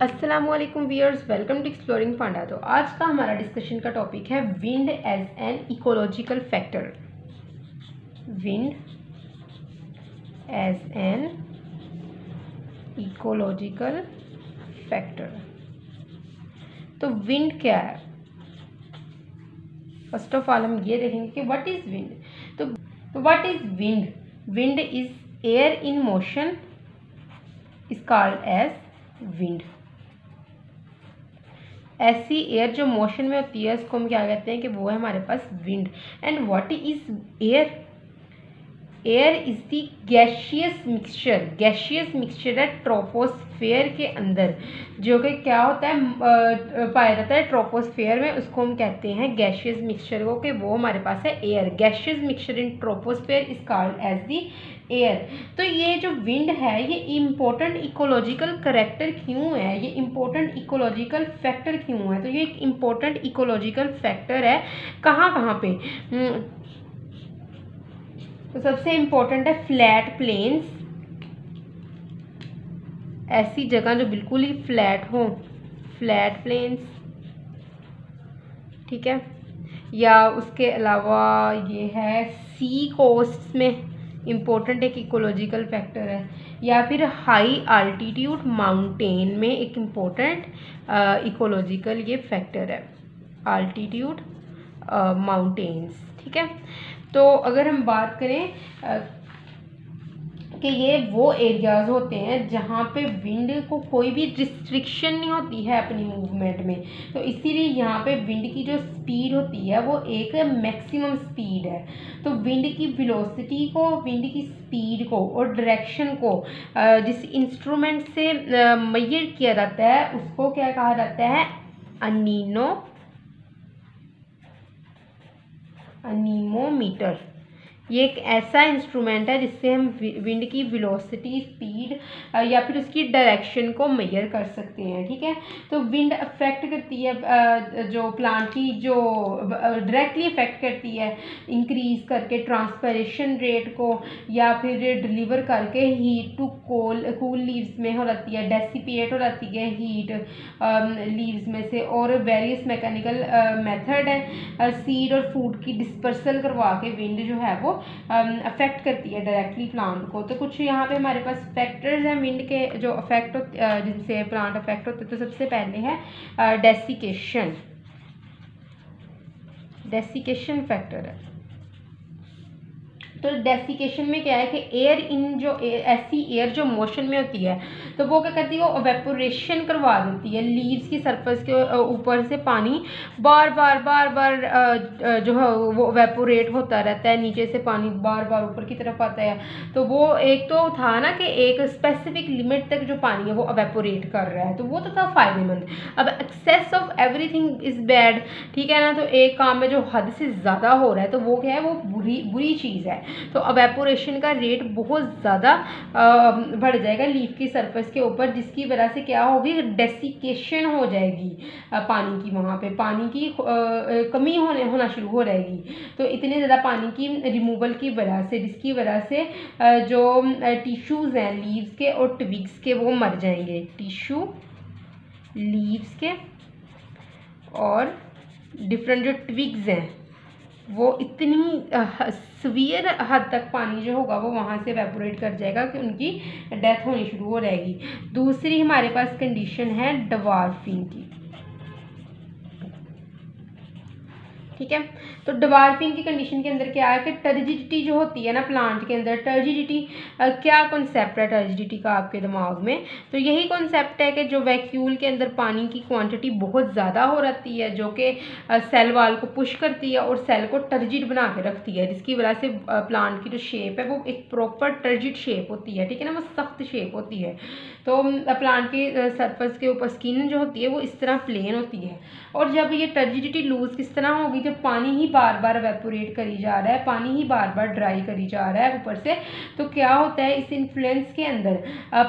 अस्सलाम वालेकुम viewers welcome to exploring panda तो आज का हमारा डिस्कशन का टॉपिक है wind as an ecological factor wind as an ecological factor तो विंड क्या है? फ़र्स्ट ऑफ़ ऑल हम ये देखेंगे कि व्हाट इज़ विंड तो what is wind wind is air in motion is called as wind ऐसी एयर जो मोशन में होती है, उसको हम क्या कहते हैं कि वो है हमारे पास wind and what is air air is the gaseous mixture gaseous mixture है ट्रोपोस्फेयर के अंदर जो कि क्या होता है पाया जाता है ट्रोपोस्फेयर में उसको हम कहते हैं गैशियस मिक्सचर को कि वो हमारे पास है air gaseous mixture in troposphere is called as the air तो ये जो विंड है ये इम्पोर्टेंट इकोलॉजिकल करेक्टर क्यों है? ये इम्पोर्टेंट इकोलॉजिकल फैक्टर क्यों है? तो ये एक इम्पोर्टेंट इकोलॉजिकल फैक्टर है कहाँ कहाँ पे? हम्म, तो सबसे इम्पोर्टेंट है फ्लैट प्लेन्स ऐसी जगह जो बिल्कुल ही फ्लैट हो फ्लैट प्लेन्स ठीक है? या उसके अलावा ये है सी कोस्ट में इम्पोर्टेंट एक इकोलॉजिकल फैक्टर है. या फिर हाई आल्टीट्यूड माउंटेन में एक इम्पोर्टेंट इकोलॉजिकल ये फैक्टर है. आल्टीट्यूड माउंटेन्स ठीक है? तो अगर हम बात करें कि ये वो एरियाज़ होते हैं जहाँ पे विंड को कोई भी रिस्ट्रिक्शन नहीं होती है अपनी मूवमेंट में। तो इसीलिए यहाँ पे विंड की जो स्पीड होती है, वो एक मैक्सिमम स्पीड है। तो विंड की वेलोसिटी को विंड की स्पीड को और डायरेक्शन को जिस इंस्ट्रूमेंट से मैयर किया जाता है, उसको क्या कहा जाता है? अनीनो અનીમોમીટર ये एक ऐसा इंस्ट्रूमेंट है जिससे हम विंड की वेलोसिटी स्पीड या फिर उसकी डायरेक्शन को मेजर कर सकते हैं, ठीक है? तो विंड अफेक्ट करती है जो प्लांट की जो डायरेक्टली अफेक्ट करती है इंक्रीज करके ट्रांसपरेशन रेट को, या फिर डिलीवर करके heat to cool cool leaves में हो जाती है डेसीपिएट हो जाती है हीट लीव्स में से, और वेरियस मैकेनिकल मेथड है सीड और फ़ूड की डिस्पर्सल करवा के विंड जो है वो अफेक्ट um, करती है डायरेक्टली प्लांट को। तो कुछ यहाँ पे हमारे पास फैक्टर्स हैं विंड के जो अफेक्ट जिनसे प्लांट अफेक्ट होते तो सबसे पहले है डेसिकेशन डेसिकेशन फैक्टर है। तो डेसिकेशन में क्या है कि एयर इन जो, ऐसी एयर जो मोशन में होती है तो वो क्या करती है, वो वेपोरेशन करवा देती है लीव्स की सरफेस के ऊपर से पानी बार बार बार बार जो है, वो वेपोरेट होता रहता है, नीचे से पानी बार बार ऊपर की तरफ़ आता है। तो वो एक तो था ना कि एक स्पेसिफिक लिमिट तक जो पानी है, वो वेपोरेट कर रहा है तो वो तो था फ़ायदेमंद अब excess of everything is bad ठीक है ना तो एक काम में जो हद से ज़्यादा हो रहा है तो वो क्या है, वो बुरी बुरी चीज़ है। तो अवेपोरेशन का रेट बहुत ज़्यादा बढ़ जाएगा लीफ की सरफेस के ऊपर, जिसकी वजह से क्या होगी? डेसिकेशन हो जाएगी पानी की वहाँ पे। पानी की कमी होने, होना शुरू हो जाएगी। तो इतने ज़्यादा पानी की रिमूवल की वजह से, जिसकी वजह से जो टिश्यूज़ हैं लीव्स के और ट्विग्स के, वो मर जाएँगे। टिश्यू लीव्स के और डिफरेंट जो ट्विग्स हैं वो इतनी सवियर हद तक पानी जो होगा वो वहाँ से वेपोरेट कर जाएगा कि उनकी डेथ होनी शुरू हो जाएगी। दूसरी हमारे पास कंडीशन है डवार्फिंग की। ठीक है? तो डिवार्फिंग की कंडीशन के अंदर क्या है कि टर्जिडिटी जो होती है ना प्लांट के अंदर टर्जिडिटी क्या कॉन्सेप्ट है टर्जिडिटी का आपके दिमाग में? तो यही कॉन्सेप्ट है कि जो वैक्यूल के अंदर पानी की क्वांटिटी बहुत ज़्यादा हो रहती है, जो कि सेल वाल को पुश करती है और सेल को टर्जिड बना के रखती है, जिसकी वजह से प्लांट की जो शेप है वो एक प्रॉपर टर्जिड शेप होती है, ठीक है ना? वो सख्त शेप होती है। तो प्लांट के सरफेस के ऊपर स्किन जो होती है वो इस तरह प्लेन होती है। और जब ये टर्जिडिटी लूज़ किस तरह होगी जब पानी ही बार बार वेपोरेट करी जा रहा है, पानी ही बार बार ड्राई करी जा रहा है ऊपर से तो क्या होता है इस इन्फ्लुएंस के अंदर?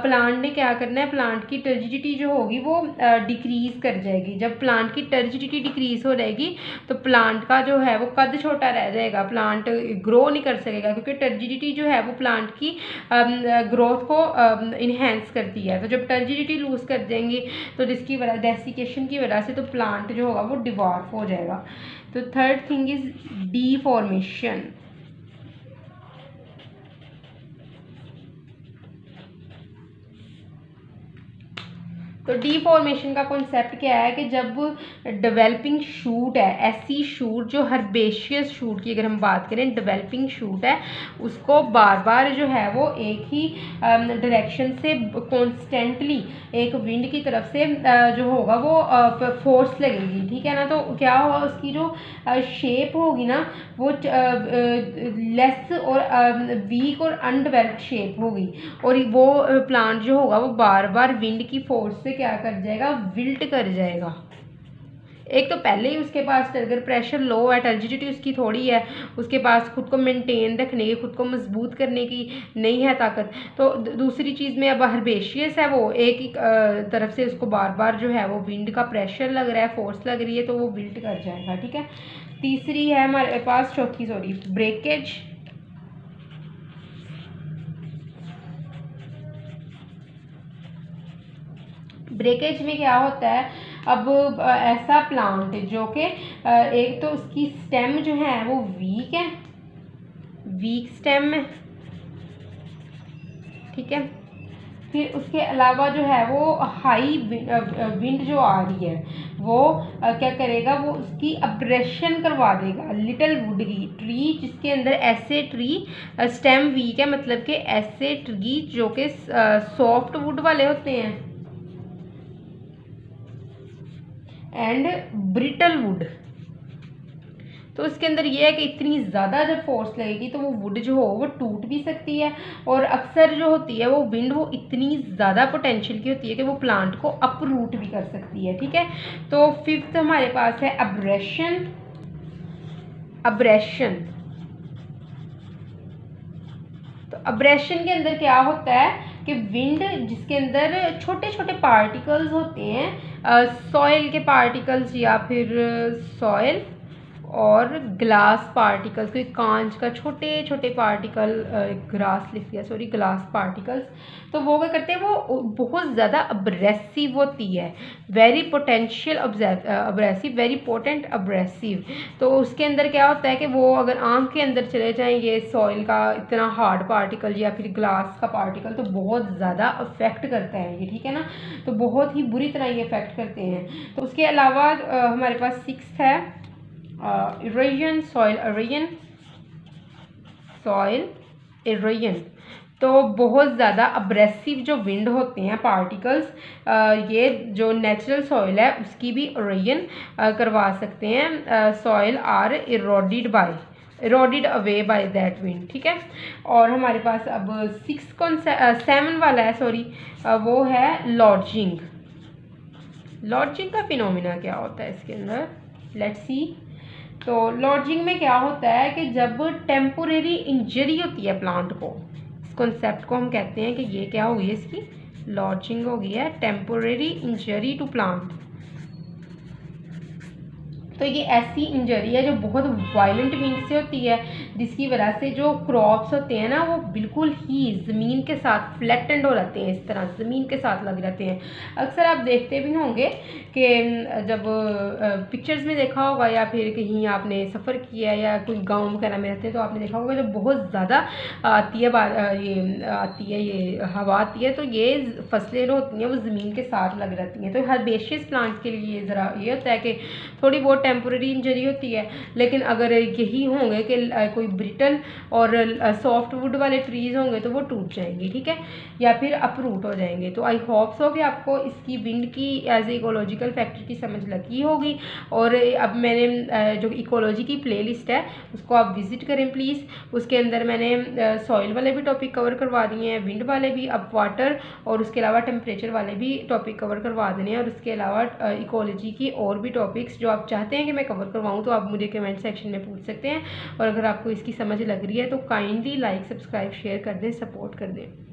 प्लांट ने क्या करना है प्लांट की टर्जिडिटी जो होगी वो डिक्रीज़ कर जाएगी। जब प्लांट की टर्जिडिटी डिक्रीज़ हो जाएगी तो प्लांट का जो है वो कद छोटा रह जाएगा। प्लांट ग्रो नहीं कर सकेगा, क्योंकि टर्जिडिटी जो है वो प्लांट की ग्रोथ को इन्हेंस करती है। तो जब टर्जिडिटी लूज़ कर देंगे तो जिसकी वजह डेसिकेशन की वजह से तो प्लांट जो होगा वो डिवॉर्फ हो जाएगा। तो third thing is deformation तो डीफॉर्मेशन का कॉन्सेप्ट क्या है कि जब डेवलपिंग शूट है, ऐसी शूट जो हर्बेशियस शूट की अगर हम बात करें डेवलपिंग शूट है, उसको बार बार जो है वो एक ही डायरेक्शन से कॉन्स्टेंटली एक विंड की तरफ़ से जो होगा वो फोर्स लगेगी, ठीक है ना? तो क्या होगा उसकी जो शेप होगी ना, वो लेस और वीक और अनडेवलप्ड शेप होगी। और वो प्लांट जो होगा वो बार बार विंड की फोर्स से क्या कर जाएगा? विल्ट कर जाएगा। एक तो पहले ही उसके पास अगर प्रेशर लो है टर्जिडिटी उसकी थोड़ी है, उसके पास खुद को मेंटेन रखने की, खुद को मज़बूत करने की नहीं है ताकत। तो दूसरी चीज़ में अब हरबेशियस है वो, एक ही तरफ़ से उसको बार बार जो है वो विंड का प्रेशर लग रहा है फोर्स लग रही है तो वो विल्ट कर जाएगा, ठीक है? तीसरी है हमारे पास, चौथी सॉरी ब्रेकेज ब्रेकेज में क्या होता है, अब ऐसा प्लांट जो कि एक तो उसकी स्टेम जो है, वो वीक है। वीक स्टेम है। ठीक है? फिर उसके अलावा जो है, वो हाई विंड जो आ रही है, वो क्या करेगा, वो उसकी अब्रेशन करवा देगा। लिटिल वुड की ट्री जिसके अंदर ऐसे ट्री स्टेम वीक है मतलब कि ऐसे ट्री जो कि सॉफ्ट वुड वाले होते हैं। एंड ब्रिटल वुड तो उसके अंदर ये है कि इतनी ज़्यादा जब फोर्स लगेगी तो वो वुड जो हो, वो टूट भी सकती है और अक्सर जो होती है वो विंड वो इतनी ज़्यादा पोटेंशियल की होती है कि वो प्लांट को अपरूट भी कर सकती है, ठीक है? तो फिफ्थ हमारे पास है अब्रेशन अब्रेशन तो अब्रेशन के अंदर क्या होता है कि विंड जिसके अंदर छोटे छोटे पार्टिकल्स होते हैं सॉइल के पार्टिकल्स या फिर सॉइल और ग्लास पार्टिकल्स कोई कांच का छोटे छोटे पार्टिकल ग्लास लिख दिया सॉरी ग्लास पार्टिकल्स तो वो क्या करते हैं, वो बहुत ज़्यादा अब्रेसिव होती है। Very potential abrasive very potent abrasive तो उसके अंदर क्या होता है कि वो अगर आँख के अंदर चले जाएँ जाएँगे सॉइल का इतना हार्ड पार्टिकल या फिर ग्लास का पार्टिकल तो बहुत ज़्यादा अफेक्ट करता है ये ठीक है ना? तो बहुत ही बुरी तरह ये अफेक्ट करते हैं। तो उसके अलावा हमारे पास सिक्स है। इरेजन सॉइल अरेजन सॉइल इरेजन तो बहुत ज़्यादा अब्रेसिव जो विंड होते हैं पार्टिकल्स ये जो नेचुरल सॉइल है, उसकी भी ओरेजन करवा सकते हैं soil are eroded by eroded away by that wind ठीक है? और हमारे पास अब सिक्स कौन सेवन वाला है सॉरी वो है लॉजिंग लॉजिंग का फिनोमिना क्या होता है इसके अंदर? लेट्स सी तो लॉजिंग में क्या होता है कि जब टेम्पोरेरी इंजरी होती है प्लांट को, इस कॉन्सेप्ट को हम कहते हैं कि ये क्या हुई है इसकी? लॉजिंग हो गई है टेम्पोरेरी इंजरी टू प्लांट तो ये ऐसी इंजरी है जो बहुत वायलेंट मीन से होती है, जिसकी वजह से जो क्रॉप्स होते हैं ना, वो बिल्कुल ही ज़मीन के साथ फ्लैटेंड हो जाते हैं, इस तरह ज़मीन के साथ लग जाते हैं। अक्सर आप देखते भी होंगे कि जब पिक्चर्स में देखा होगा या फिर कहीं आपने सफ़र किया या कोई गाँव वगैरह में रहते हैं तो आपने देखा होगा जब बहुत ज़्यादा आती है ये, आती है, ये हवा आती है तो ये फ़सलें जो होती हैं, वो ज़मीन के साथ लग जाती हैं। तो हर बेशियस प्लांट के लिए ज़रा ये होता है कि थोड़ी बहुत टेम्प्रेरी इंजरी होती है। लेकिन अगर यही होंगे कि कोई ब्रिटल और सॉफ्ट वुड वाले ट्रीज़ होंगे तो वो टूट जाएँगे, ठीक है? या फिर अपरूट हो जाएँगे। तो आई होप सो कि आपको इसकी विंड की एज ए इकोलॉजिकल फैक्टर की समझ लगी होगी। और अब मैंने जो इकोलॉजी की प्ले है, उसको आप विज़िट करें प्लीज़ उसके अंदर मैंने सॉइल वाले भी टॉपिक कवर करवा दिए हैं विंड वाले भी, अब वाटर और उसके अलावा टेम्परेचर वाले भी टॉपिक कवर करवा देने हैं। और उसके अलावा इकोलॉजी की और भी टॉपिक्स जो आप चाहते हैं हैं कि मैं कवर करवाऊँ तो आप मुझे कमेंट सेक्शन में पूछ सकते हैं। और अगर आपको इसकी समझ लग रही है तो काइंडली लाइक सब्सक्राइब शेयर कर दें सपोर्ट कर दें।